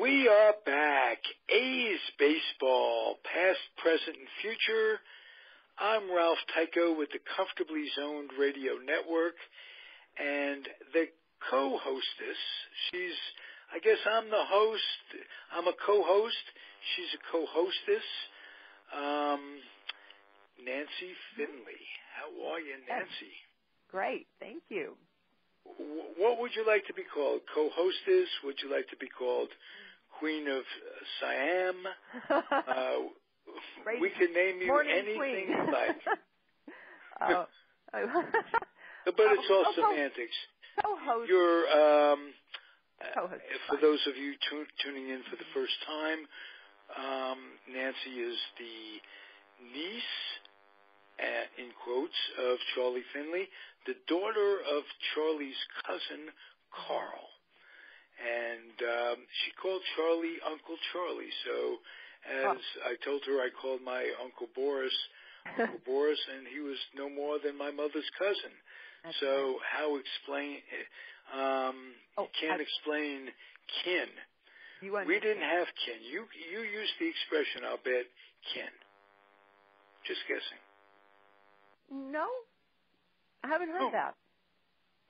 We are back. A's baseball, past, present, and future. I'm Ralph Tyko with the Comfortably Zoned Radio Network, and the co-hostess. She's, I guess, I'm the host. I'm a co-host. She's a co-hostess. Um, Nancy Finley. How are you, Nancy? Great, thank you. What would you like to be called? Co-hostess? Would you like to be called Queen of Siam? uh, we can name you Morning anything you like. uh, but it's all oh, oh, semantics. Co-host. You're, um, Co-host uh, for those of you tu- tuning in for the first time, um, Nancy is the niece, uh, in quotes, of Charlie Finley, the daughter of Charlie's cousin, Carl. And um, she called Charlie Uncle Charlie. So, as I told her, I called my Uncle Boris Uncle Boris, and he was no more than my mother's cousin. That's so, how explain? Um, Oh, you can't I- explain kin. you We didn't have kin. You you used the expression, I'll bet, kin. Just guessing. No, I haven't heard Oh. that.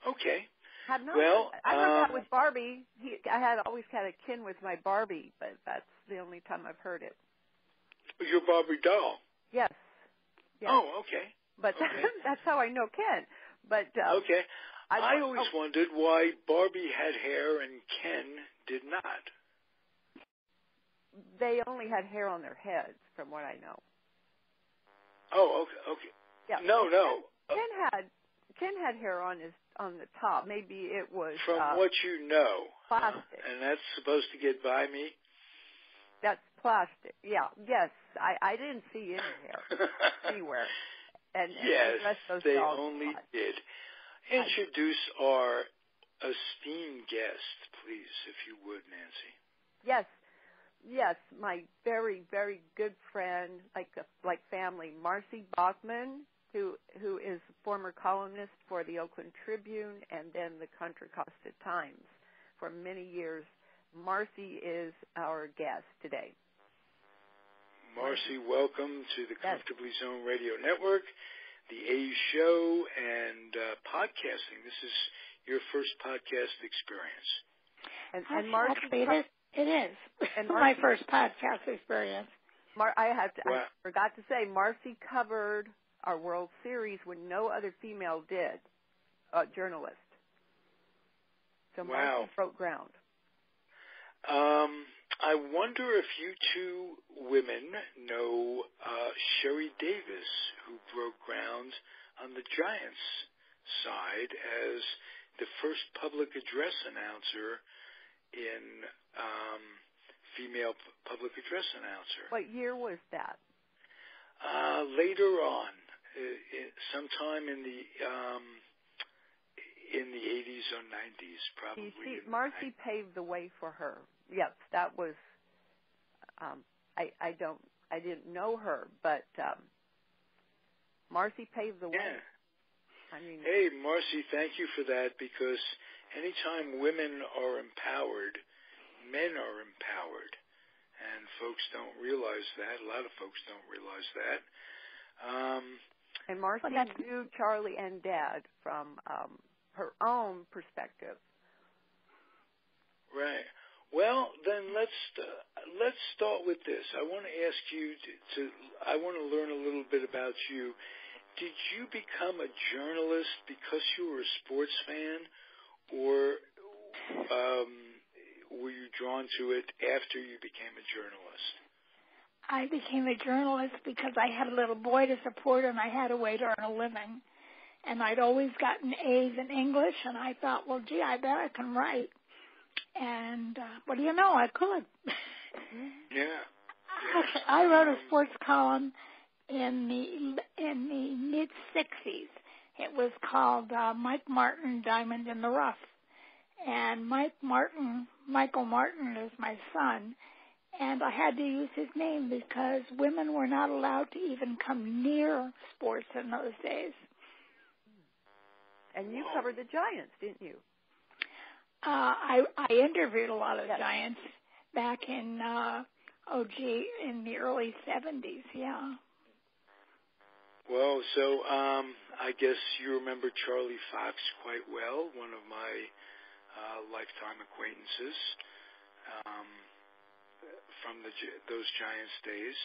Okay. Have not. Well, I heard that um, with Barbie. He, I had always had a kin with my Barbie, but that's the only time I've heard it. Your Barbie doll. Yes. yes. Oh, okay. but okay. that's how I know Ken. But uh, Okay. I, I, always oh, wondered why Barbie had hair and Ken did not. they only had hair on their heads, from what I know. Oh, okay. Okay. Yeah. No, Ken- no. Ken had Ken had hair on his on the top. Maybe it was From uh, what you know. plastic. And that's supposed to get by me. That's plastic. Yeah. Yes. I I didn't see any hair anywhere. And, and yes, they only did. Introduce our esteemed guest, please, if you would, Nancy. Yes. Yes, my very, very good friend, like a, like family, Marcy Bachmann, who who is former columnist for the Oakland Tribune and then the Contra Costa Times for many years. Marcy is our guest today. Marcy, welcome to the Comfortably Zone Radio Network, the A Show, and uh, podcasting. This is your first podcast experience. And, and Marcy, actually, it is. It is. And my first podcast experience. Mar- I have to, Wow. I forgot to say, Marcy covered our World Series when no other female did, uh, journalist. So Wow. Marcy broke ground. Um, I wonder if you two women know uh, Sherry Davis, who broke ground on the Giants side as the first public address announcer in um, female p- public address announcer. What year was that? Uh, later on, sometime in the um, in the 80s or 90s, probably. You see, Marcy paved the way for her. Yes, that was. Um, I I don't I didn't know her, but um, Marcy paved the way. Yeah. I mean, Hey, Marcy, thank you for that because anytime women are empowered, men are empowered. And folks don't realize that. A lot of folks don't realize that. Um, and Marcy Well, knew Charlie and Dad from um, her own perspective. right. Well, then let's uh, let's start with this. I want to ask you to, to I want to learn a little bit about you. Did you become a journalist because you were a sports fan, or um, were you drawn to it after you became a journalist? I became a journalist because I had a little boy to support and I had a way to earn a living. And I'd always gotten A's in English, and I thought, well, gee, I bet I can write. And uh, what do you know? I could. Yeah. Actually, I wrote a sports column in the in the mid '60s. It was called uh, Mike Martin Diamond in the Rough, and Mike Martin, Michael Martin, is my son, and I had to use his name because women were not allowed to even come near sports in those days. And you covered the Giants, didn't you? Uh, I I interviewed a lot of Yes. giants. back in uh oh gee in the early 70s. Yeah. Well, so um, I guess you remember Charlie Fox quite well, one of my uh, lifetime acquaintances um, from the those Giants days,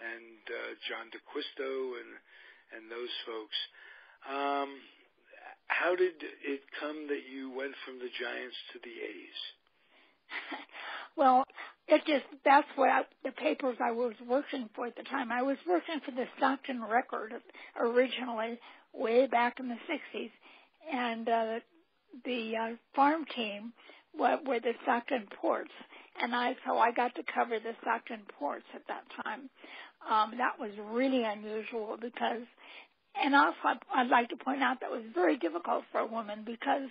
and uh, John D'Acquisto and and those folks. Um, how did it come that you went from the Giants to the A's? well, it just that's what I, the papers I was working for at the time. I was working for the Stockton Record originally, way back in the '60s, and uh, the uh, farm team were, were the Stockton Ports, and I so I got to cover the Stockton Ports at that time. Um, that was really unusual because, and also I'd like to point out that was very difficult for a woman because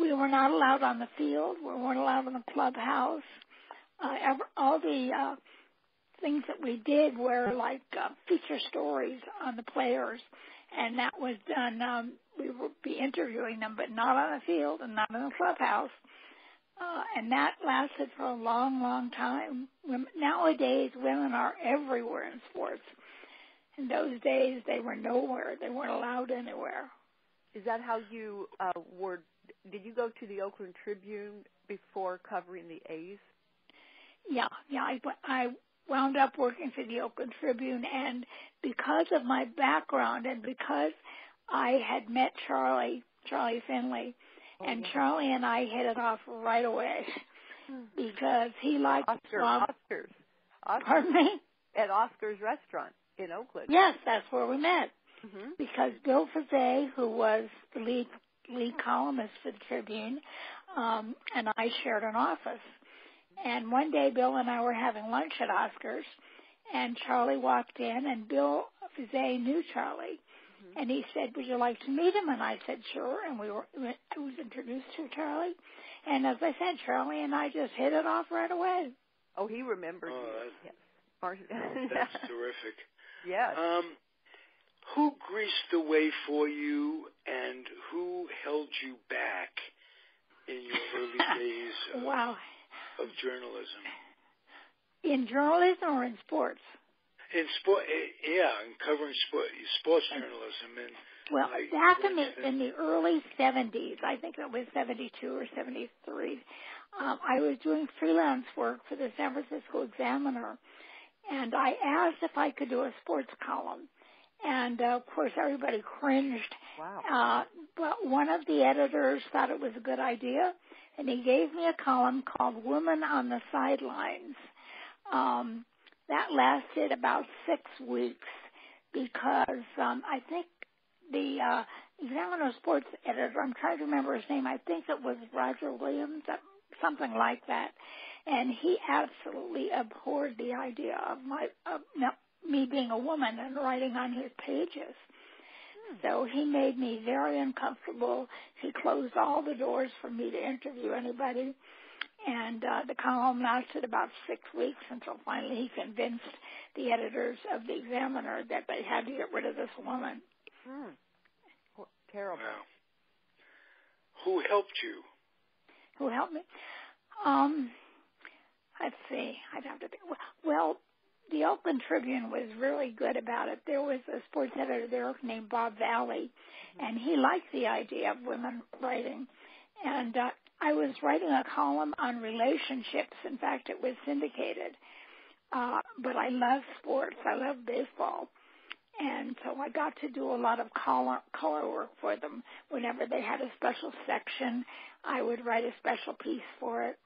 we were not allowed on the field, we weren't allowed in the clubhouse uh, ever, all the uh, things that we did were like uh, feature stories on the players, and that was done. Um, we would be interviewing them, but not on the field and not in the clubhouse. Uh, and that lasted for a long, long time. Nowadays, women are everywhere in sports. In those days, they were nowhere. They weren't allowed anywhere. Is that how you uh, were? Did you go to the Oakland Tribune before covering the A's? yeah, yeah. I, I wound up working for the Oakland Tribune, and because of my background and because I had met Charlie, Charlie Finley, and. Charlie and I hit it off right away hmm. because he liked Oscar, Oscars. Oscars. Pardon me? At Oscar's restaurant in Oakland. Yes, that's where we met. Mm-hmm. Because Bill Fiset, who was the lead lead columnist for the Tribune, um, and I shared an office. And one day, Bill and I were having lunch at Oscars, and Charlie walked in, and Bill Fiset knew Charlie. Mm-hmm. And he said, "Would you like to meet him?" And I said, "Sure." And we were, I was introduced to Charlie, and as I said, Charlie and I just hit it off right away. Oh, he remembered oh, you. Yes. that's terrific. Yes. Um, who greased the way for you, and who held you back in your early days? Of, wow of journalism. In journalism or in sports? In sport, eh, yeah, in covering sport, sports journalism and. Well, back in the in the early '70s, I think it was '72 or '73. Um, I was doing freelance work for the San Francisco Examiner, and I asked if I could do a sports column. And uh, of course, everybody cringed. Wow. Uh, but one of the editors thought it was a good idea, and he gave me a column called Women on the Sidelines. Um, that lasted about six weeks because um, I think the uh, Examiner Sports editor, I'm trying to remember his name, I think it was Roger Williams, something like that, and he absolutely abhorred the idea of my of me being a woman and writing on his pages. So he made me very uncomfortable. He closed all the doors for me to interview anybody. And uh, the column lasted about six weeks until finally he convinced the editors of the Examiner that they had to get rid of this woman. Hmm. Terrible. Wow. Who helped you? Who helped me? Um, let's see. I'd have to think. Well, the Oakland Tribune was really good about it. There was a sports editor there named Bob Valli, and he liked the idea of women writing. And uh, I was writing a column on relationships. In fact, it was syndicated. Uh, but I love sports. I love baseball. And so I got to do a lot of color, color work for them. Whenever they had a special section, I would write a special piece for it.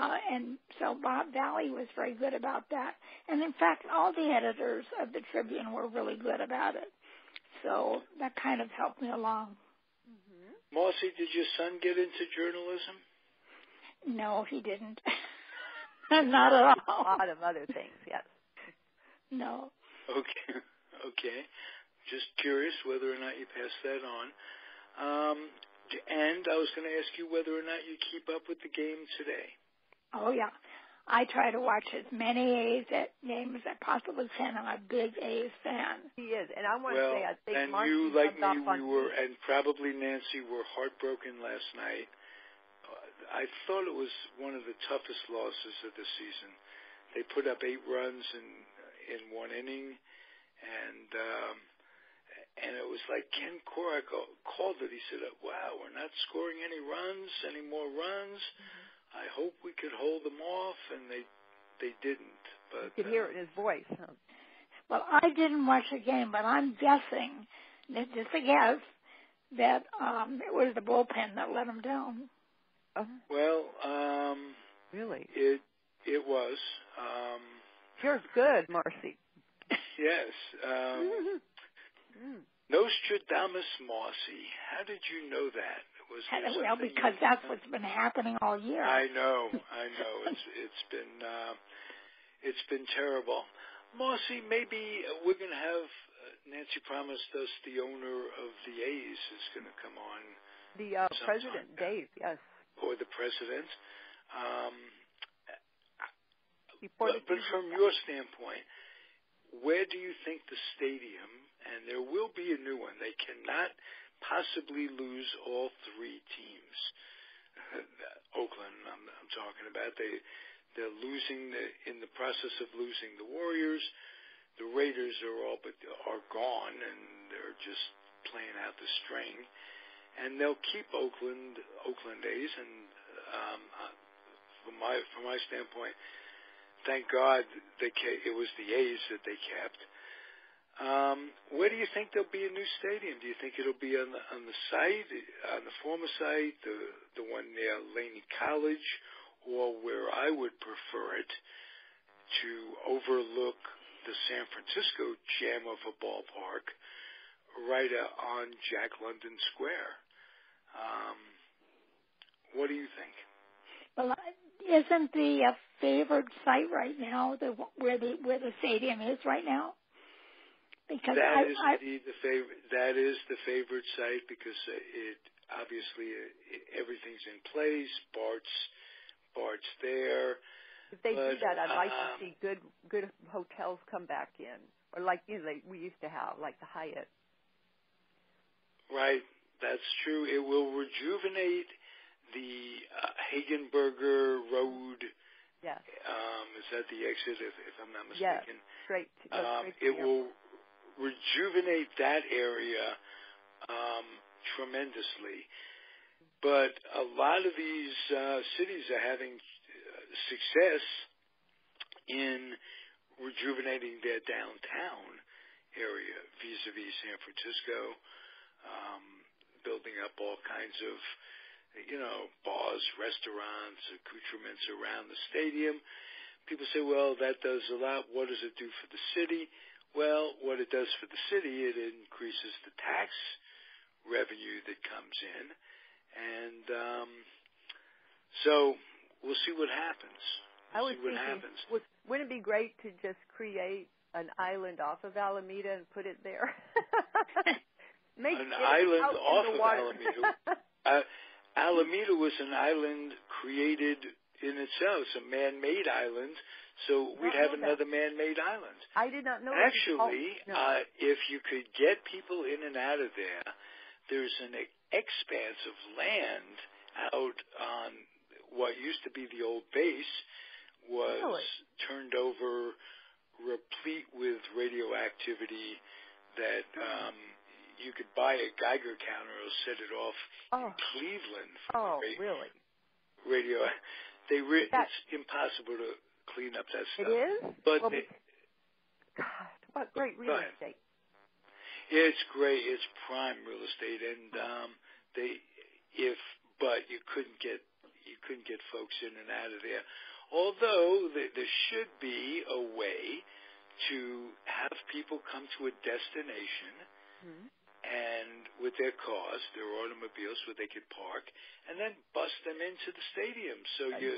Uh, and so Bob Valli was very good about that. And in fact, all the editors of the Tribune were really good about it. So that kind of helped me along. Marcy, did your son get into journalism? No, he didn't. Not at all. A lot of other things, yes. No. Okay. Okay. Just curious whether or not you passed that on. Um, and I was going to ask you whether or not you keep up with the game today. Oh yeah. I try to watch as many A's at games as I possibly can. I'm a big A's fan. He is, and I want well, to say I think and Marcy you, like me, we were, and probably Nancy, were heartbroken last night. I thought it was one of the toughest losses of the season. They put up eight runs in in one inning, and um, and it was like Ken Korach called it. He said, "Wow, we're not scoring any runs, any more runs. Mm-hmm. I hope we could hold them off," and they they didn't. But you could hear it in his voice. Huh? Well, I didn't watch the game, but I'm guessing, just a guess, that um it was the bullpen that let them down. Uh-huh. Well, um really, it it was. Um You're good, Marcy. yes. Um mm. Nostradamus Marcy. How did you know that? Was well, because that's what's been happening all year. I know, I know. It's it's been uh, it's been terrible. Marcy, maybe we're going to have Nancy promised us the owner of the A's is going to come on. The uh, president, Dave, yes. Or the president. Um, but, but from your standpoint, where do you think the stadium, and there will be a new one, they cannot possibly lose all three teams. Oakland, I'm, I'm talking about. They they're losing the, in the process of losing the Warriors the Raiders are all but are gone, and they're just playing out the string. And they'll keep Oakland Oakland A's, and um, from my from my standpoint, thank God they it was the A's that they kept. Um, where do you think there'll be a new stadium? Do you think it'll be on the on the site, on the former site, the the one near Laney College, or where I would prefer it to overlook the San Francisco gem of a ballpark right on Jack London Square. Um, what do you think? Well, isn't the uh, favored site right now the where the where the stadium is right now? Because that I, is I, indeed the favorite. That is the favorite site because it obviously it, everything's in place. Bart's Bart's there. If they but, do that, I'd like to see good good hotels come back in, or like you know, like we used to have, like the Hyatt. Right, that's true. It will rejuvenate the uh, Hegenberger Road. Yes. Um, is that the exit, if, if I'm not mistaken? Yes, straight. To, um, it will rejuvenate that area um, tremendously. But a lot of these uh, cities are having success in rejuvenating their downtown area vis-a-vis San Francisco, um, building up all kinds of, you know, bars, restaurants, accoutrements around the stadium. People say, well, that does a lot. What does it do for the city? Well, what it does for the city, it increases the tax revenue that comes in. And um, so we'll see what happens. We'll I was see what thinking, happens. Would, wouldn't it be great to just create an island off of Alameda and put it there? Make an island off of Alameda. uh, Alameda was an island created in itself. It's a man-made island, so we'd have another man-made island. I did not know. Actually, no. uh, if you could get people in and out of there, there's an expanse of land out on what used to be the old base was really? turned over replete with radioactivity that hmm. um, you could buy a Geiger counter or set it off oh. in Cleveland. oh, ra- really? Radio. They re- it's impossible to clean up that stuff. It is. But well, they, God, what great real estate! It's great. It's prime real estate, and um, they if but you couldn't get you couldn't get folks in and out of there. Although there should be a way to have people come to a destination mm-hmm. And with their cars, their automobiles, where they could park, and then bus them into the stadium, so you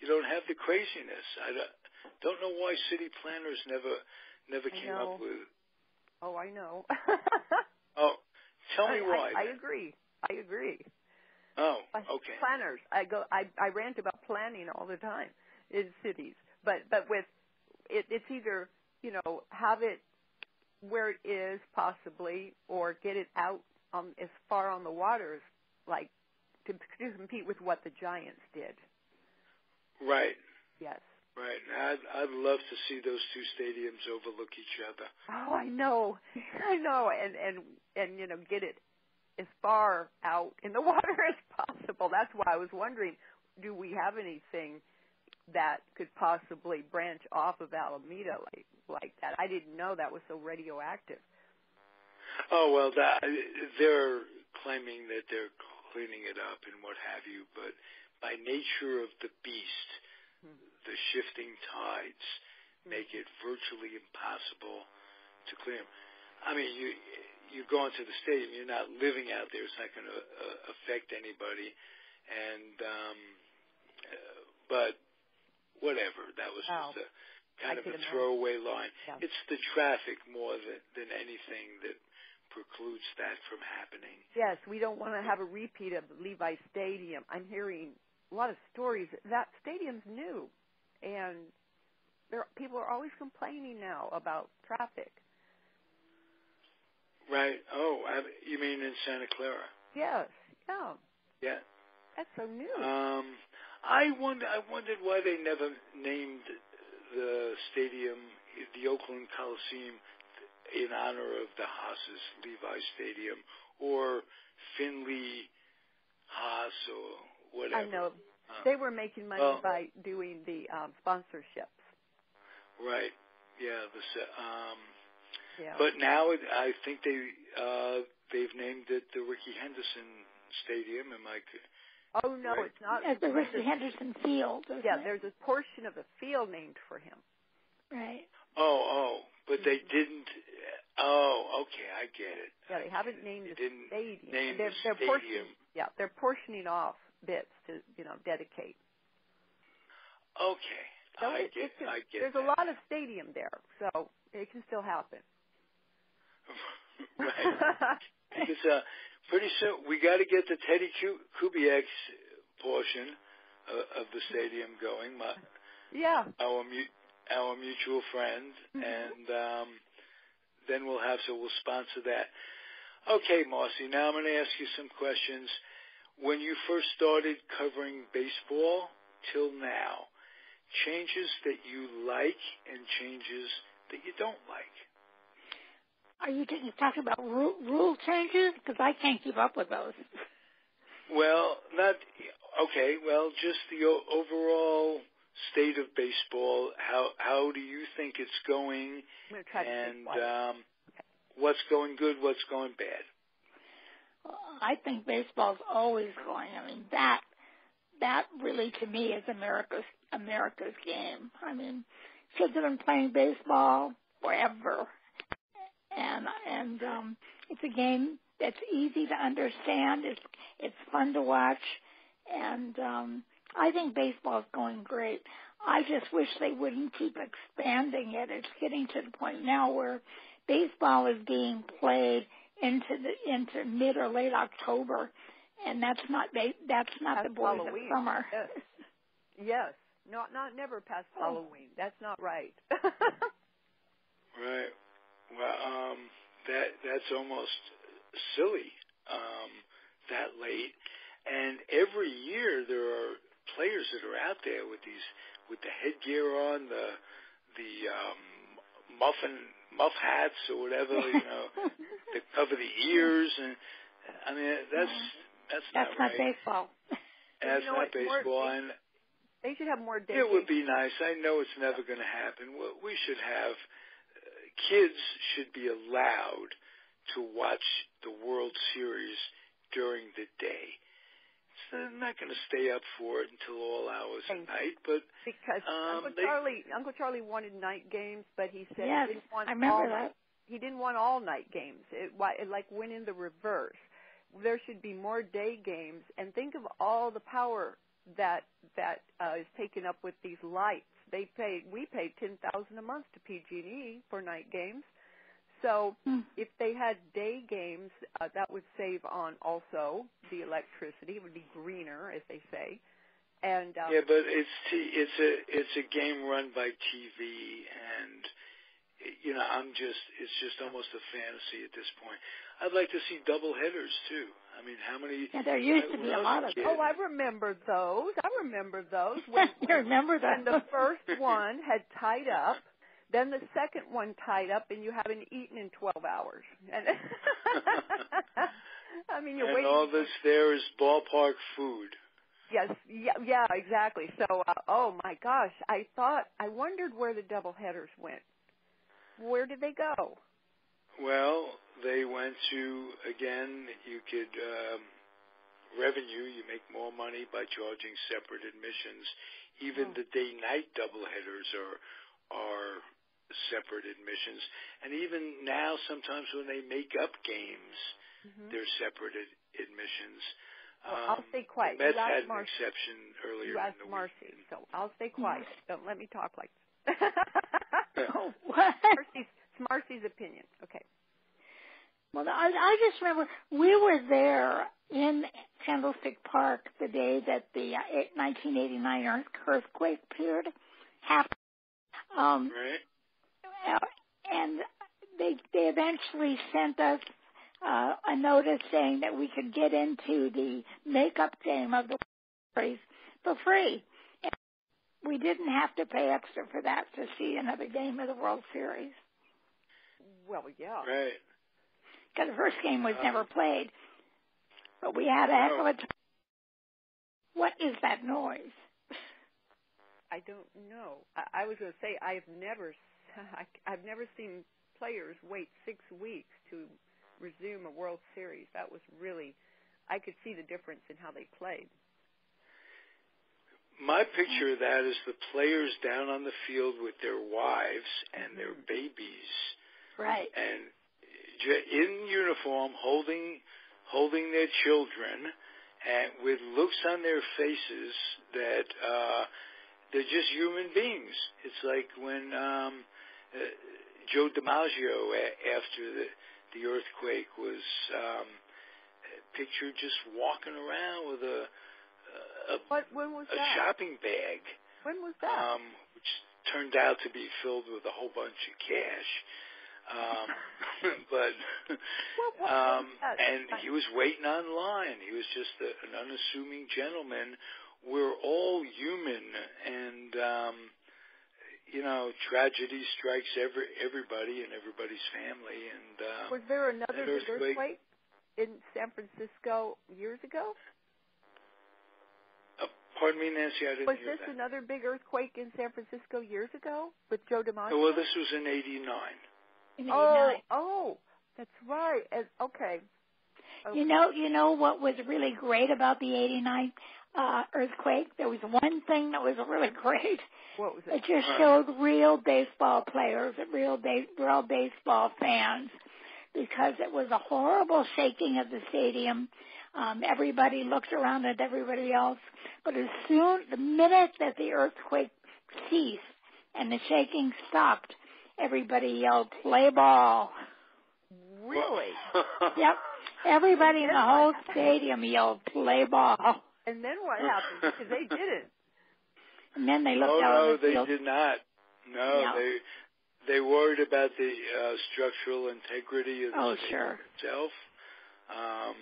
you don't have the craziness. I don't, don't know why city planners never never came up with. Oh, I know. oh, tell me I, why. I, I agree. I agree. Oh, okay. Planners. I go. I I rant about planning all the time in cities, but but with it, it's either you know have it where it is possibly, or get it out um, as far on the water as like to, to compete with what the Giants did. Right. Yes. Right. I'd I'd love to see those two stadiums overlook each other. Oh, I know, I know, and and and you know, get it as far out in the water as possible. That's why I was wondering, do we have anything that could possibly branch off of Alameda like like that? I didn't know that was so radioactive. Oh well, that they're claiming that they're cleaning it up and what have you, but by nature of the beast, hmm. the shifting tides hmm. make it virtually impossible to them. I mean, you you go into the stadium, you're not living out there. It's not going to uh, affect anybody, and um, uh, but whatever. That was oh, just a kind I of a throwaway line. Yeah. It's the traffic more than than anything that precludes that from happening. Yes, we don't want to have a repeat of Levi Stadium. I'm hearing a lot of stories. That stadium's new, and there people are always complaining now about traffic. Right. Oh, you mean in Santa Clara? Yes. Yeah. Yeah. That's so new. Um, I wonder. I wondered why they never named the stadium, the Oakland Coliseum, in honor of the Haas's Levi Stadium or Finley Haas or whatever. I know. Uh, they were making money well, by doing the um, sponsorships. Right. Yeah. The um, yeah. But now it, I think they uh, they've named it the Rickey Henderson Stadium. Am I? Oh no, right? it's not. It's the Rickey Henderson Field. Yeah, it? there's a portion of the field named for him. Right. Oh, oh, but they didn't. Oh, okay, I get it. Yeah, they haven't named they the stadium. Name they're, the they're stadium. Portioning, yeah, they're portioning off bits to you know dedicate. Okay, so I it, get. It can, I get. There's that. a lot of stadium there, so it can still happen. right. because uh, pretty soon we got to get the Teddy Kubiak's portion of, of the stadium going. My, yeah. Our mu- our mutual friend, mm-hmm. and um, then we'll have so we'll sponsor that. Okay, Marcy. Now I'm going to ask you some questions. When you first started covering baseball till now, changes that you like and changes that you don't like. Are you talking about rule, rule changes? Because I can't keep up with those. Well, not okay. Well, just the overall state of baseball. How how do you think it's going? and um, what's going good? What's going bad? I think baseball's always going. I mean that that really to me is America's America's game. I mean, kids have been playing baseball forever, and and um, it's a game that's easy to understand. It's it's fun to watch, and um, I think baseball is going great. I just wish they wouldn't keep expanding it. It's getting to the point now where baseball is being played into the into mid or late October, and that's not that's not past the boys Halloween. of summer. Yes. yes, not not never past oh. Halloween. That's not right. right. Well, um, that that's almost silly. Um, that late, and every year there are players that are out there with these with the headgear on, the the um, muffin muff hats or whatever, you know, that cover the ears, and I mean that's that's, that's not, not right. baseball. That's you know not baseball, more, and they should have more. Days. It would be nice. I know it's never going to happen. We should have kids should be allowed to watch the World Series during the day I'm not going to stay up for it until all hours of night. But because um, Uncle they, Charlie, Uncle Charlie wanted night games, but he said yes, he didn't want I remember all, that. He didn't want all night games. It, it like went in the reverse. There should be more day games, and think of all the power that that uh, is taken up with these lights. They paid, we paid ten thousand a month to PG&E for night games so hmm. if they had day games, uh, that would save on also the electricity. It would be greener, as they say. And um, yeah, but it's t- it's a it's a game run by TV, and you know, I'm just, it's just almost a fantasy at this point. I'd like to see double headers too. I mean, how many? Yeah, there used to be a lot of. Oh, I remember those. I remember those. When, you remember that? When the first one had tied up, then the second one tied up, and you haven't eaten in 12 hours. And I mean, you're and waiting. all this there is ballpark food. Yes, yeah, yeah, exactly. So, uh, oh my gosh, I thought, I wondered where the double headers went. Where did they go? Well, they went to again. You could um, revenue. You make more money by charging separate admissions. Even Oh. the day-night doubleheaders are are separate admissions, and even now, sometimes when they make up games, Mhm. they're separate ad- admissions. Well, I'll stay quiet. The Mets had an exception earlier You asked Marcy, so I'll stay quiet. Don't let me talk like this. Oh, what? Marcy's, it's Marcy's opinion. Okay. Well, I, I just remember we were there in Candlestick Park the day that the uh, 1989 earthquake period happened. Um, Right? uh, and they they eventually sent us uh, a notice saying that we could get into the makeup game of the series for free. And we didn't have to pay extra for that to see another game of the World Series Well, yeah. Right. Because the first game was never played. But we had a heck of a time. What is that noise? I don't know. I, I was going to say I've never, I, I've never seen players wait six weeks to resume a World Series. That was really, I could see the difference in how they played. My picture of that is the players down on the field with their wives and their Mm-hmm. babies, Right. and j- in uniform, holding holding their children, and with looks on their faces that uh, they're just human beings. It's like when um, uh, Joe DiMaggio, a- after the the earthquake, was um, pictured just walking around with a a, What? When was a shopping bag, When was that? um, which turned out to be filled with a whole bunch of cash. Um, but um, and he was waiting online. He was just a, an unassuming gentleman. We're all human, and um, you know, tragedy strikes every everybody and everybody's family. And uh, was there another earthquake- earthquake in San Francisco years ago? uh, pardon me, Nancy, I didn't Was hear this that. another big earthquake in San Francisco years ago with Joe DiMaggio? Well, this was in '89. Oh, oh, that's right. As, okay. okay. You know, you know what was really great about the '89 uh, earthquake? There was one thing that was really great. what was It it? just showed real baseball players and real base, real baseball fans because it was a horrible shaking of the stadium. Um, everybody looked around at everybody else, but as soon the minute that the earthquake ceased and the shaking stopped, everybody yelled "play ball." Really? Yep, everybody in the whole stadium yelled "play ball," And then what happened? Because they didn't. and then they looked oh out no, on the they field. did not. No, No. they they worried about the uh, structural integrity of the Oh, stadium sure. itself. Um,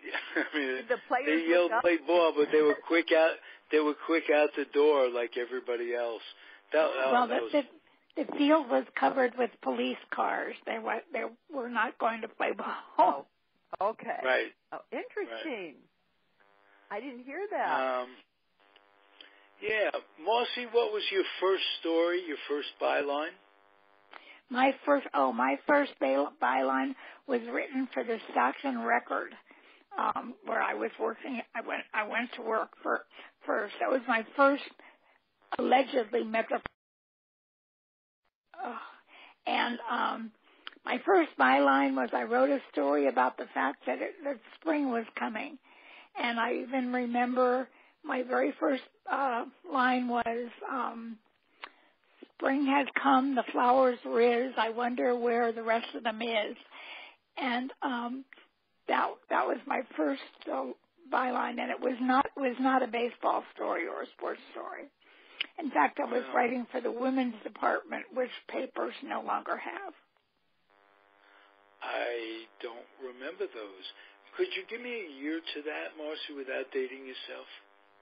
I mean, Did the players they yelled play ball, but they were quick out. They were quick out the door like everybody else. That, oh, well, that the, was, the the field was covered with police cars. They were they were not going to play ball. Oh, Okay. right. Oh, interesting. I didn't hear that. Um, yeah, Mossy, what was your first story? Your first byline? My first oh my first by- byline was written for the Stockton Record, um, where I was working. I went I went to work for first. That was my first allegedly metro. Oh, and um, my first byline was I wrote a story about the fact that it, that spring was coming, and I even remember my very first uh, line was. Um, spring has come, the flowers riz. I wonder where the rest of them is. And um, that that was my first uh, byline, and it was not was not a baseball story or a sports story. In fact, I was Wow. writing for the women's department, which papers no longer have. I don't remember those. Could you give me a year to that, Marcy, without dating yourself?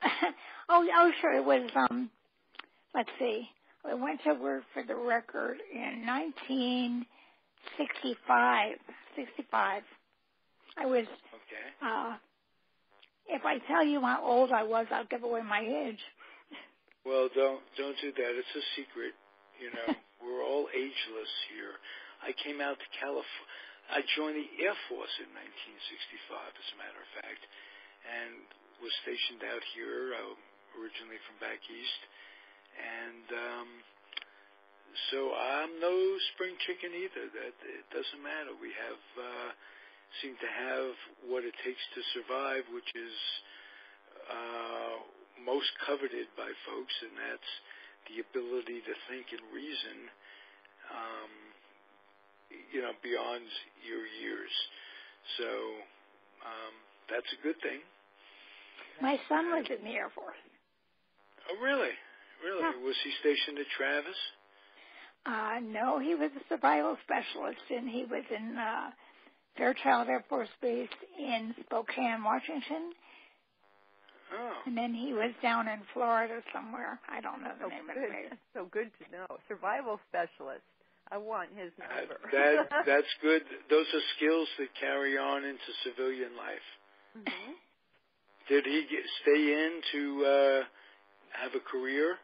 oh, oh, sure. It was. Um, let's see. I went to work for the record in 1965. 65. I was. Okay. Uh, if I tell you how old I was, I'll give away my age. Well, don't don't do that. It's a secret. You know, we're all ageless here. I came out to California. I joined the Air Force in 1965, as a matter of fact, and was stationed out here, uh, originally from back east. And um, so I'm no spring chicken either. That it doesn't matter. We have uh, seem to have what it takes to survive, which is uh, most coveted by folks, and that's the ability to think and reason. Um, you know, beyond your years. So um, that's a good thing. My son was in the Air Force. Oh, really? Really? Yeah. Was he stationed at Travis? Uh, no, he was a survival specialist, and he was in uh, Fairchild Air Force Base in Spokane, Washington. Oh. And then he was down in Florida somewhere. I don't know the So name of the good. base. So good to know. Survival specialist. I want his Uh, number. that that's good. Those are skills that carry on into civilian life. Mhm. Did he get, stay in to uh, have a career?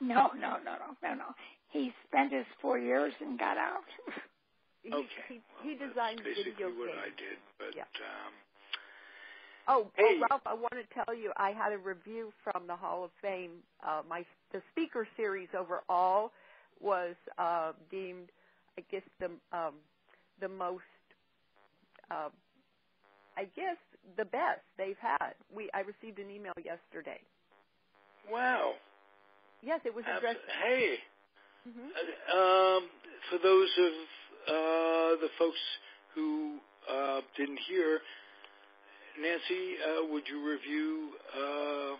No, no, no, no, no, no. He spent his four years and got out. He, Okay. he, Well, he that's designed basically video what games. I did, but Yeah. um, Oh, Hey. oh, Ralph, I want to tell you, I had a review from the Hall of Fame. Uh, my the speaker series overall was uh, deemed, I guess, the um, the most, uh, I guess, the best they've had. We I received an email yesterday. wow. Yes, it was addressed. hey, hmm Uh, um, for those of uh, the folks who uh, didn't hear, Nancy, uh, would you review uh,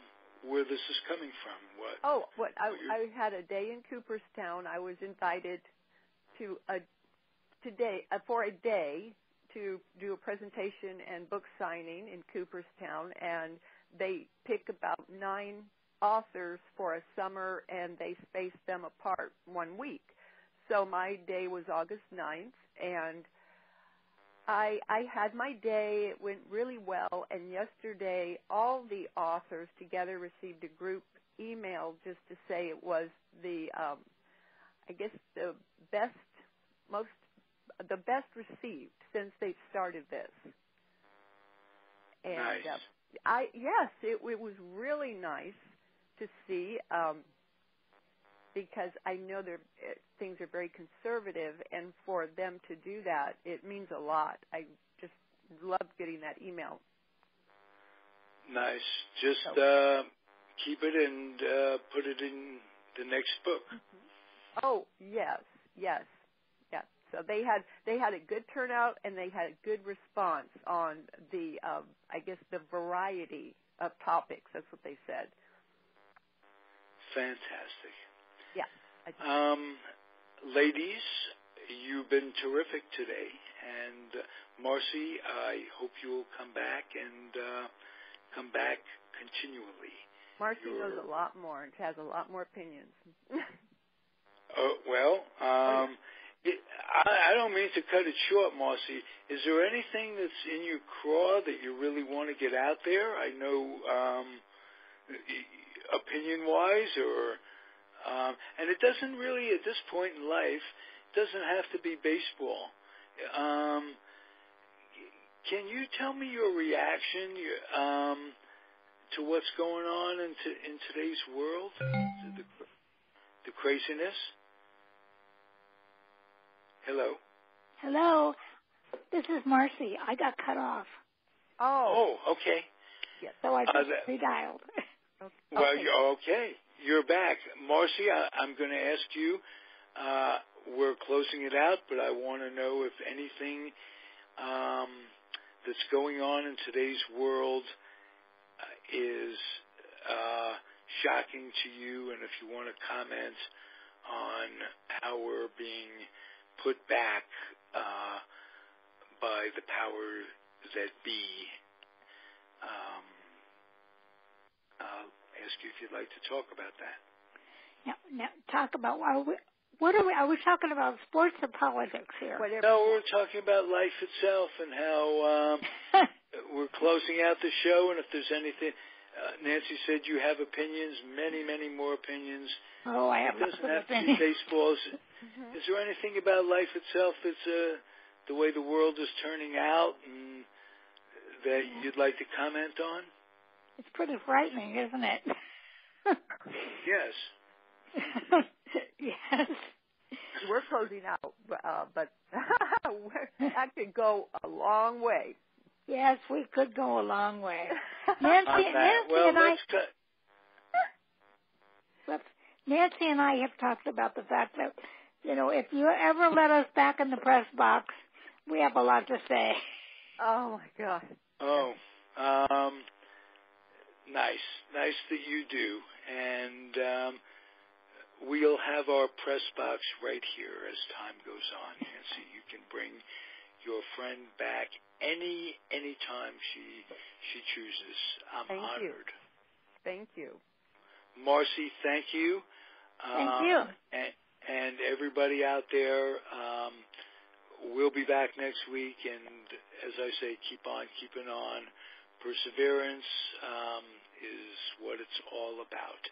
where this is coming from? What? Oh, what I, What I had a day in Cooperstown. I was invited to a today uh, for a day to do a presentation and book signing in Cooperstown, and they pick about nine authors for a summer, and they space them apart one week. So my day was August 9th, and I I had my day. It went really well, and yesterday all the authors together received a group email just to say it was the um, I guess the best most the best received since they started this. And Nice. uh, I yes, it, it was really nice to see um, because I know they're uh, things are very conservative, and for them to do that, it means a lot. I just love getting that email. Nice. Just So- uh, keep it and uh, put it in the next book. Oh yes, yes, yes. So they had they had a good turnout and they had a good response on the um, I guess the variety of topics. That's what they said. Fantastic. Yeah. Um, ladies, you've been terrific today, and Marcy, I hope you'll come back and uh, come back continually. Marcy knows a lot more and has a lot more opinions. Uh, well, um, it, I, I don't mean to cut it short, Marcy. Is there anything that's in your craw that you really want to get out there? I know, um, opinion-wise, or um, and it doesn't really at this point in life. It doesn't have to be baseball. Um, can you tell me your reaction your, um, to what's going on in, to, in today's world, to the, the craziness? Hello. Hello, this is Marcy. I got cut off, oh, Oh, okay. yes. so I Uh, just that- redialed. Okay. Well, you're okay. You're back, Marcy. I, I'm going to ask you. Uh, we're closing it out, but I want to know if anything um, that's going on in today's world uh, is uh, shocking to you, and if you want to comment on how we're being put back uh, by the power that be, um, I'll ask you if you'd like to talk about that. Now, now talk about are we, what are we? Are we talking about sports or politics here? Whatever. No, we're talking about life itself and how um, we're closing out the show. And if there's anything, uh, Nancy said you have opinions, many, many more opinions. oh, I have It doesn't lots of have to be opinions. baseballs. Mhm. Is there anything about life itself that's uh, the way the world is turning out and that you'd like to comment on? It's pretty frightening, isn't it? Yes. yes. We're closing out, uh, but we're, that could go a long way. Yes, we could go a long way. Nancy, Nancy Well, and I, cut. Nancy and I have talked about the fact that, you know, if you ever let us back in the press box, we have a lot to say. oh my God. Oh, um, nice, nice that you do, and um, we'll have our press box right here as time goes on. Nancy, you can bring your friend back any any time she she chooses. I'm Thank you. honored. Thank you. Marcy, thank you. Thank Um, you. And, and everybody out there, um, we'll be back next week. And as I say, keep on keeping on. Perseverance um, is what it's all about.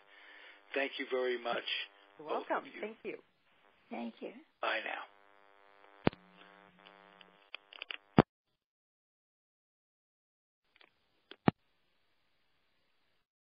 Thank you very much. You're welcome. you. Thank you. Thank you. Bye now.